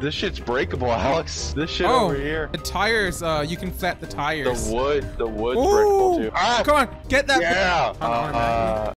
this shit's breakable, Alex. This shit Oh, over here. the tires. Uh, you can flat the tires. The wood, the wood's Ooh, breakable too. Ah, Come on, get that. yeah.